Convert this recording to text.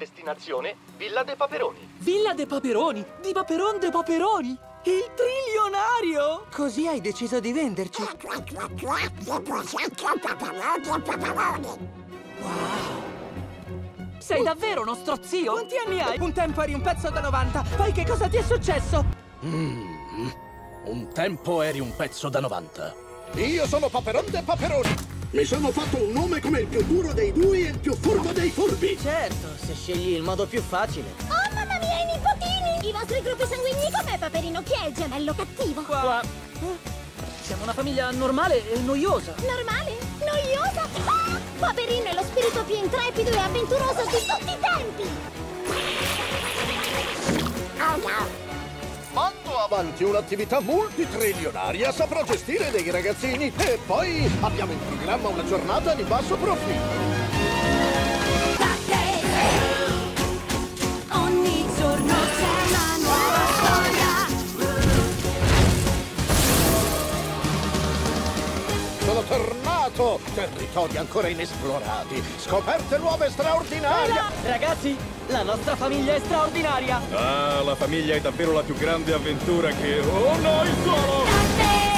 Destinazione Villa de Paperoni. Villa de Paperoni! Di Paperon de Paperoni! Il trilionario! Così hai deciso di venderci. Sei davvero nostro zio? Quanti anni hai? Un tempo eri un pezzo da 90. Poi che cosa ti è successo? Un tempo eri un pezzo da 90. Io sono Paperon de Paperoni. Mi sono fatto un nome come il più duro dei due e il più furbo dei furbi. Certo, se scegli il modo più facile. Oh, mamma mia, i nipotini! I vostri gruppi sanguigni com'è, Paperino? Chi è il gemello cattivo? Qua. Siamo una famiglia normale e noiosa. Normale? Noiosa? Ah! Paperino è lo spirito più intrepido e avventuroso di tutti i tempi! Avanti un'attività multitrilionaria, saprò gestire dei ragazzini e poi abbiamo in programma una giornata di basso profilo. Sono tornato! Territori ancora inesplorati, scoperte nuove straordinarie! Ragazzi, la nostra famiglia è straordinaria! Ah, la famiglia è davvero la più grande avventura che... Oh, noi solo!